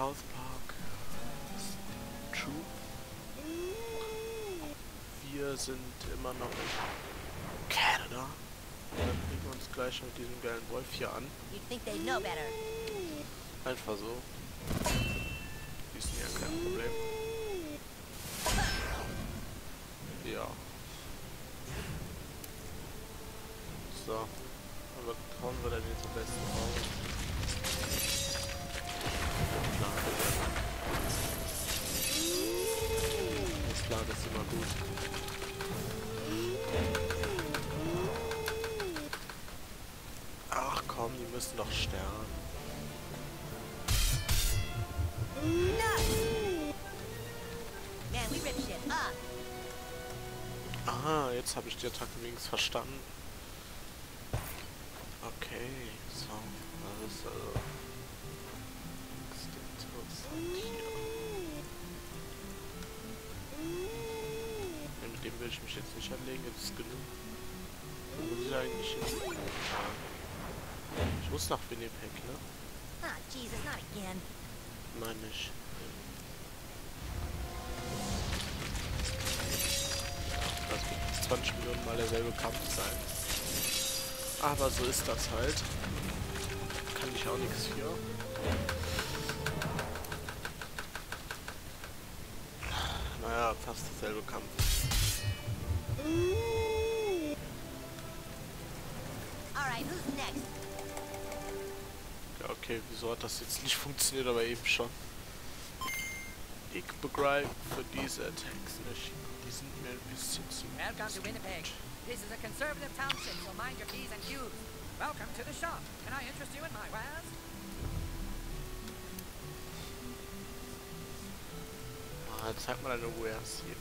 South Park. True. Wir sind immer noch in Canada. Dann legen wir uns gleich mit diesem geilen Wolf hier an. You'd think they'd know better. Einfach so. Ist ja kein Problem. Das ist immer gut. Ach komm, die müssen doch sterben. Aha, jetzt habe ich die Attacke wenigstens verstanden. Mit dem will ich mich jetzt nicht anlegen, jetzt ist genug. Wo muss ich eigentlich hin? Ich muss nach Winnipeg, ne? Ah, Jesus, not again. Meine ich. Das wird 20 Millionen Mal derselbe Kampf sein. Aber so ist das halt. Kann ich auch nichts für. Naja, fast derselbe Kampf. Ja, okay, wieso hat das jetzt nicht funktioniert, aber eben schon. Ich begreife für diese Attacks nicht. Die sind mir ein bisschen zu... Welcome to Winnipeg. This is a conservative township, so mind your P's and Q's. Welcome to the shop. Can I interest you in my wares? Ah, zeig mal deine Wares hier.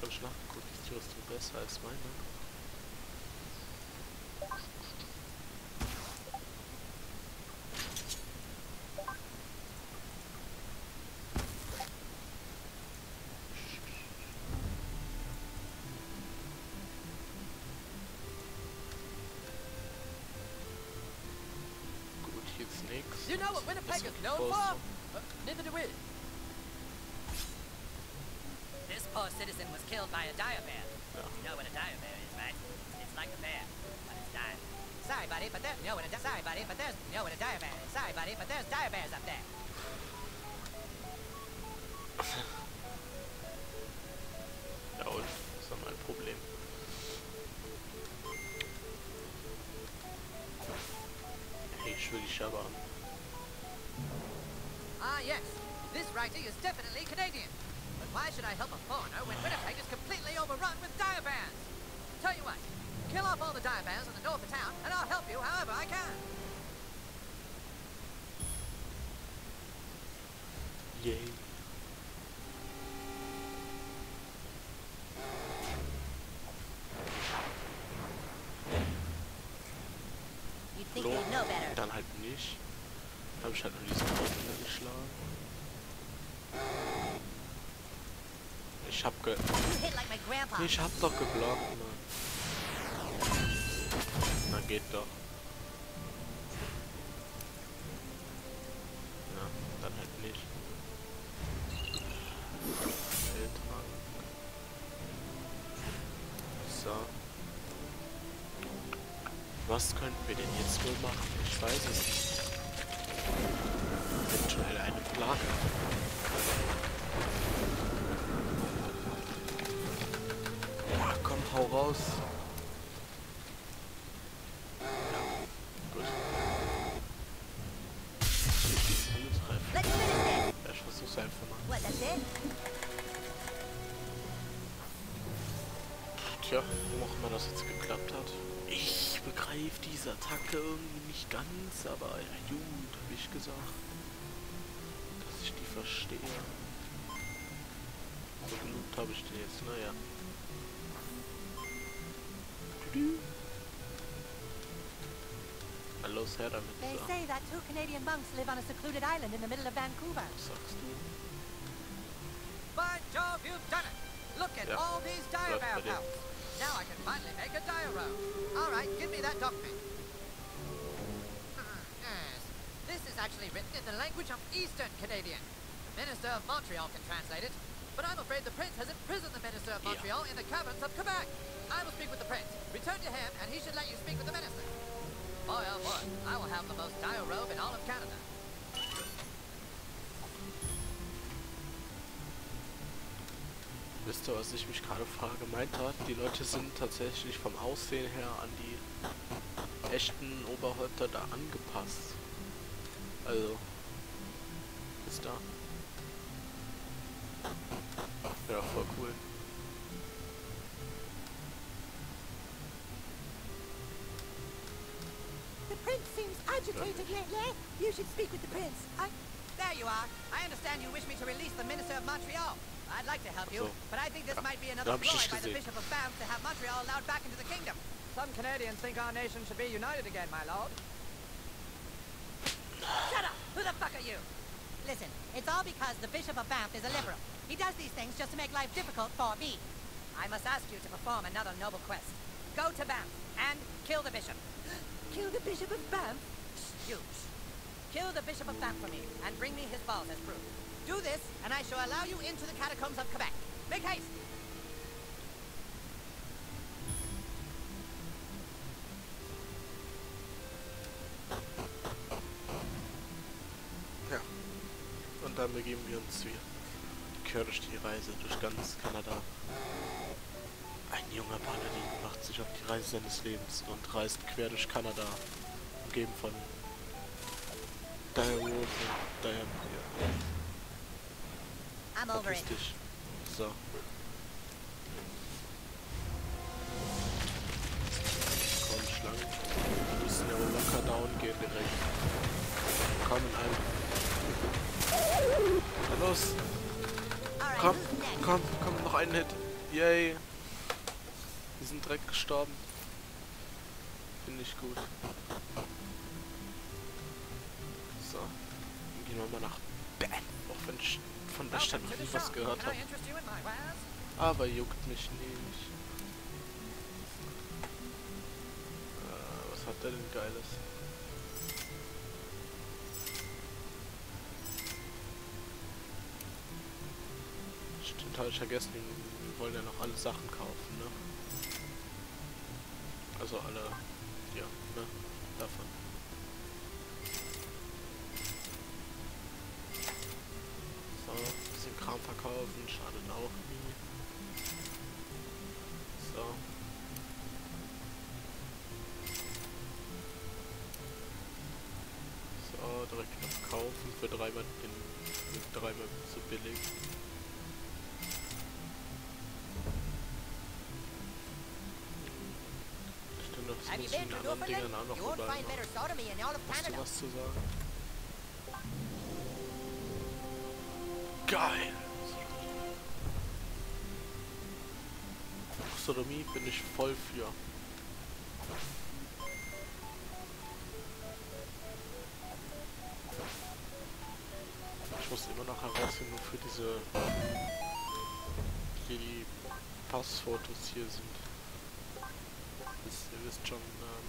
Habe ich gar nicht nachgeguckt. Ist die Rüstung besser als meine? Gut, hier ist nix. You know what Winnipeg is known for? Neither do we. Citizen was killed by a dire bear. Ja. You know what a dire bear is, right? It's like a bear, but it's dire. Sorry, buddy, but there's no what a di- sorry, buddy, but there's no what a dire bear is. Sorry, buddy, but there's dire bears up there. Und? Das ist doch mein Problem. Hey, ich will die schabbern. Ah, yes. This writing is definitely Canadian. But why should I help a foreigner when Winnipeg is completely overrun with dire bears? Tell you what, kill off all the dire bears in the north of town, and I'll help you however I can. Yay. You'd think Lo- know better. Dann halt nicht. Habe ich halt nur diesen Aufhänger geschlagen. Ich hab ge... Ich hab doch geblockt, Mann. Na geht doch. Ja, dann halt nicht. Feldtrank. So. Was könnten wir denn jetzt wohl machen? Ich weiß es nicht. Eventuell eine Plage. That's it? Tja, warum auch immer das jetzt geklappt hat. Ich begreife diese Attacke irgendwie nicht ganz, aber ja, gut, habe ich gesagt. Dass ich die verstehe. So genug habe ich den jetzt, naja. Na los, her damit. They So. say that two Canadian monks live on a secluded island in the middle of Vancouver. Was sagst du? By Jove, you've done it! Look at Yeah. all these dire Look bear pelts. Now I can finally make a dire robe. All right, give me that document. Hmm, yes. This is actually written in the language of Eastern Canadian. The Minister of Montreal can translate it, but I'm afraid the Prince has imprisoned the Minister of Yeah. Montreal in the caverns of Quebec. I will speak with the Prince. Return to him, and he should let you speak with the Minister. Boy, oh boy, I will have the most dire robe in all of Canada. Wisst ihr, was ich mich gerade frage? Meint er, die Leute sind tatsächlich vom Aussehen her an die echten Oberhäupter da angepasst. Also, ist da. Ja, voll cool. The prince seems agitated lately. You should speak with the prince. I... There you are. I understand you wish me to release the Minister of Montreal. I'd like to help you, but I think this might be another Da ploy by the. Bishop of Banff to have Montreal allowed back into the kingdom. Some Canadians think our nation should be united again, my lord. Shut up! Who the fuck are you? Listen, it's all because the Bishop of Banff is a liberal. He does these things just to make life difficult for me. I must ask you to perform another noble quest. Go to Banff and kill the bishop. Kill the Bishop of Banff? Huge. Kill the Bishop of Banff for me and bring me his balls as proof. Do this, and I shall allow you into the catacombs of Quebec. Make haste! Ja. Und dann begeben wir uns wieder durch die Reise durch ganz Kanada. Ein junger Paladin macht sich auf die Reise seines Lebens und reist quer durch Kanada, umgeben von Diane Wolf und. Ja, I'm over it. dich. So. Komm, Schlangen. Wir müssen ja wohl locker down gehen direkt. Komm. Na los. Komm, komm, noch ein Hit. Yay. Wir sind direkt gestorben. Finde ich gut. So. Dann gehen wir mal nach Bam. Auch wenn ich von der Stadt noch nie was gehört habe. Aber juckt mich nicht. Äh, was hat der denn Geiles? Vergessen, wir wollen ja noch alle Sachen kaufen, ne? Also alle, ja, ne? Davon. So, bisschen Kram verkaufen, schadet auch nie. So. So, direkt noch kaufen für dreimal den dreimal zu billig. Ich dann noch das Have you muss to anderen Dingern auch noch all of Hast du was zu sagen? Geil! Sodomie bin ich voll für. Ich muss immer noch herausfinden, wofür diese hier die Passfotos hier sind. Wisst, ihr wisst schon, ähm,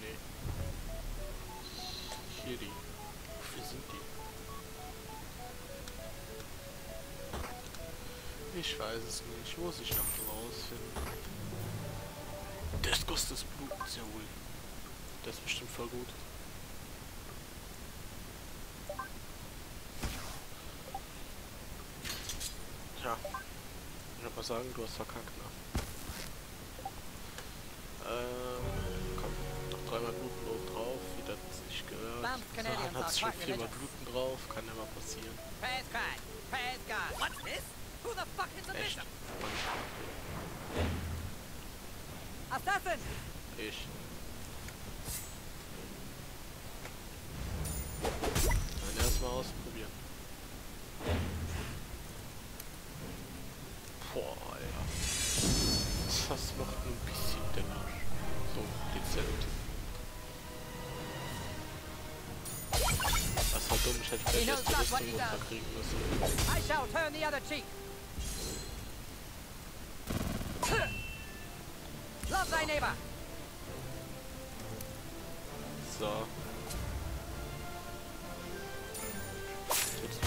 nee. Hier die. Wofür sind die? Ich weiß es nicht. Muss ich noch rausfinden. Diskus des Blutens, jawohl. Der ist bestimmt voll gut. Tja. Ich würde mal sagen, du hast verkackt, ne? Dreimal Bluten oben drauf, wie das nicht gehört. Hat's are schon viermal religious. Bluten drauf, kann ja mal passieren. Praise God. Praise God. What's this? Who the fuck is the Echt? Assassin! Ich. Dumm, ich hätte vielleicht erst die Rüstung runterkriegen müssen. I shall turn the other cheek. Love thy neighbor. So.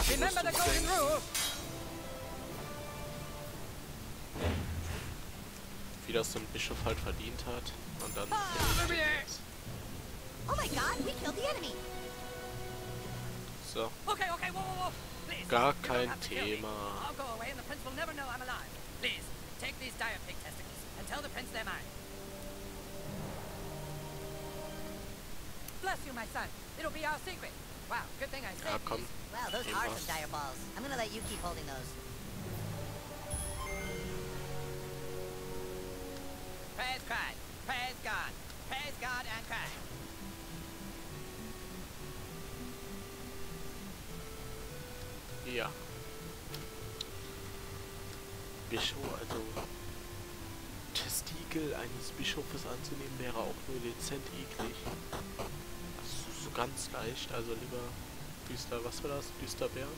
Remember the golden rule. Wie das so ein Bischof halt verdient hat. Und dann... Ah, Oh my god, we killed the enemy. So. Okay, okay, whoa, whoa, whoa. Please. Gar you don't kein have to kill me. Thema. I'll go away and the prince will never know I'm alive. Please, take these dire pig testicles and tell the prince they're mine. Bless you, my son. It'll be our secret. Wow, good thing I saved Ja, komm. Wow, those Game are some dire balls. I'm gonna let you keep holding those. Praise Christ. Bischofes anzunehmen wäre auch nur dezent eklig. Also so ganz leicht, also lieber düster, was war das? Düsterbären?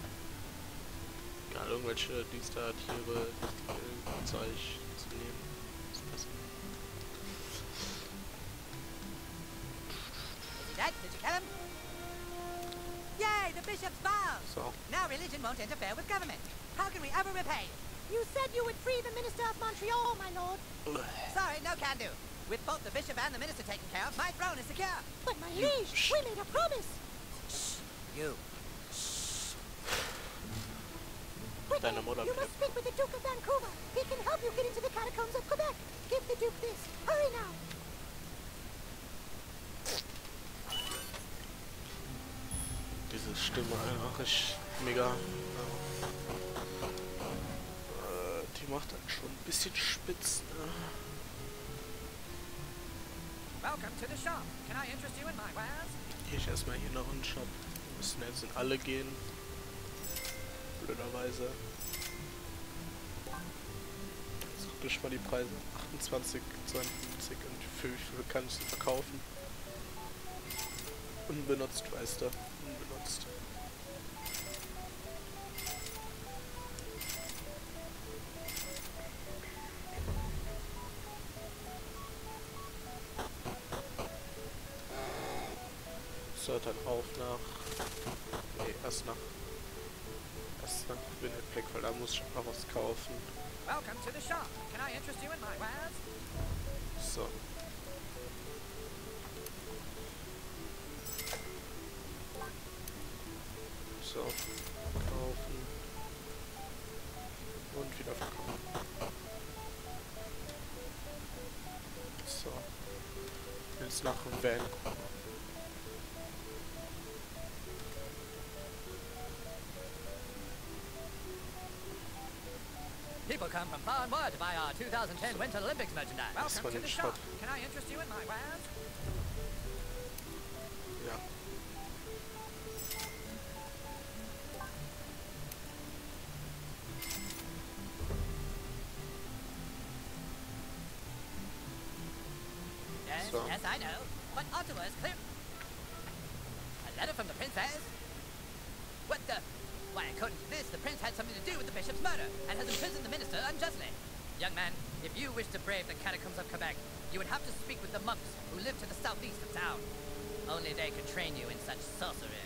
Ja, irgendwelche düster Tiere, Testikel, Zeug zu nehmen. Ist besser. Yay, the bishop's. So. Now religion won't interfere with government. How can we ever repay you? You said you would free the minister of Montreal, my lord. Sorry, no can do. With both the bishop and the minister taken care of, my throne is secure. But my liege, we made a promise. You. Quickly, Deine Mutter you must speak with the Duke of Vancouver. He can help you get into the catacombs of Quebec. Give the Duke this. Hurry now. Diese Stimme einfach ist mega. Äh, die macht dann schon ein bisschen spitz. Ne? Ich erstmal hier noch in den Shop. Müssen jetzt in alle gehen. Blöderweise. Jetzt guck ich mal die Preise. 28, 52 und für wie viel kann ich sie verkaufen? Unbenutzt, weißt du. Unbenutzt. Auf nach. Nee, erst nach. Erst nach Winnipeg, weil da muss ich noch was kaufen. Welcome to the shop. Can I interest you in my wares? So. So. Kaufen. Und wieder verkaufen. So. Jetzt nach Vancouver. Come from far and wide to buy our 2010 Winter Olympics merchandise. Welcome to the shop. Can I interest you in my wares? Ja. Yes, So. yes, I know. But Ottawa is clear. A letter from the princess? Why, according to this, the prince had something to do with the bishop's murder and has imprisoned the minister unjustly. Young man, if you wish to brave the catacombs of Quebec, you would have to speak with the monks who live to the southeast of town. Only they could train you in such sorcery.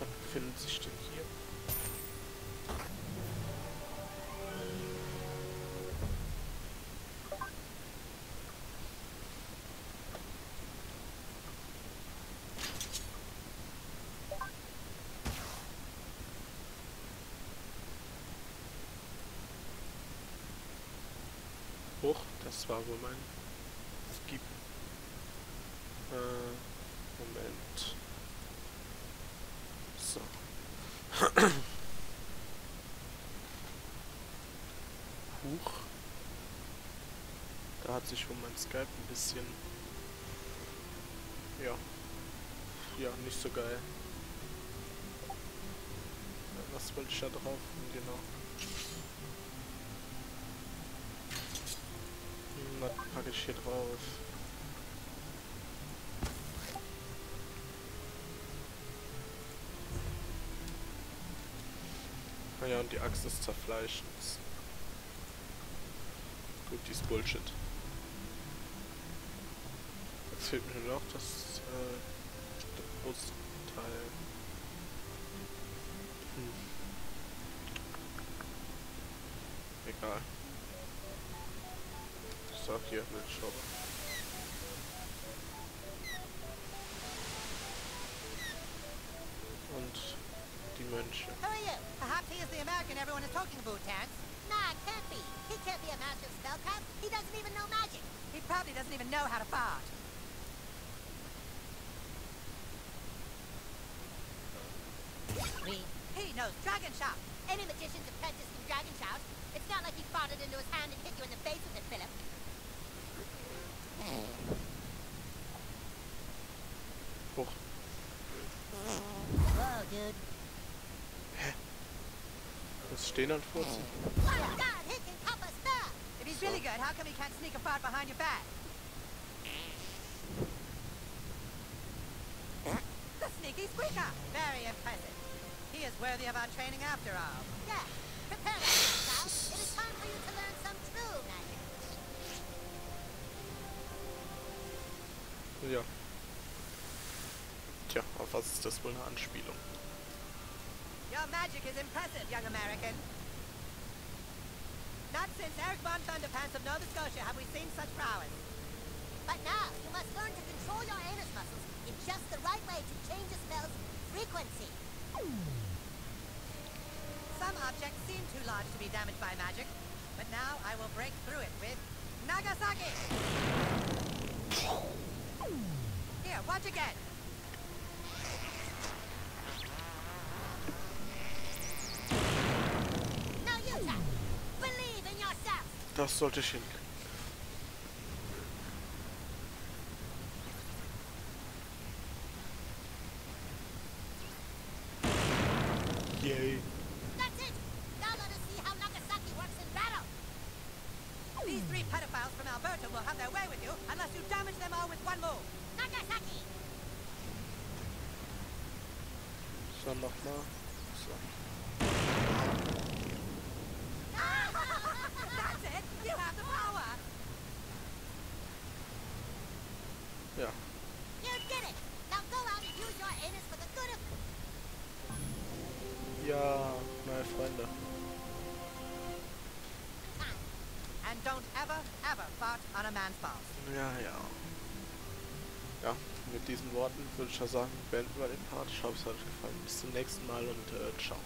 Was befindet sich Das war wohl mein Skip. Äh, Moment. So. Huch. Da hat sich wohl mein Skype ein bisschen... Ja. Ja, nicht so geil. Was wollte ich da drauf? Genau. Was packe ich hier drauf? Naja, und die Axt des Zerfleischens. Gut, die ist Bullshit. Jetzt fehlt mir noch das, äh, das Brustteil. Hm. Egal. So, hier, Wildschrauber. Und die Mönche. Who are you? Perhaps he is the American everyone is talking about, Terrence. Nah, can't be. He can't be a master of spellcraft. He doesn't even know magic. He probably doesn't even know how to fart. He knows Dragon Shot. Any magician's apprentice can dragon shout. It's not like he farted into his hand and hit you in the face with it, Philip. Hoch. Whoa, dude. Das Stehen und Furzen. My God, he can cup us there. If he's really good, how come he can't sneak a fart behind your back? The sneaky squeaker. Very impressive. He is worthy of our training after all. Yeah. Prepare yourself. It is time for you to learn some true magic. Ja. Tja, auf was ist das wohl eine Anspielung? Your magic is impressive, young American. Not since Eric Von Thunderpants of Nova Scotia have we seen such prowess. But now, you must learn to control your anus muscles in just the right way to change a spell's frequency. Some objects seem too large to be damaged by magic, but now I will break through it with watch again. Now you try. Believe in yourself. Das sollte ich hinkriegen. For the good of Ja, neue Freunde. And don't ever, ever fart on a man's balls. Ja, ja. Ja, mit diesen Worten würde ich ja sagen, beenden wir den Part. Ich hoffe, es hat euch gefallen. Bis zum nächsten Mal und äh, ciao.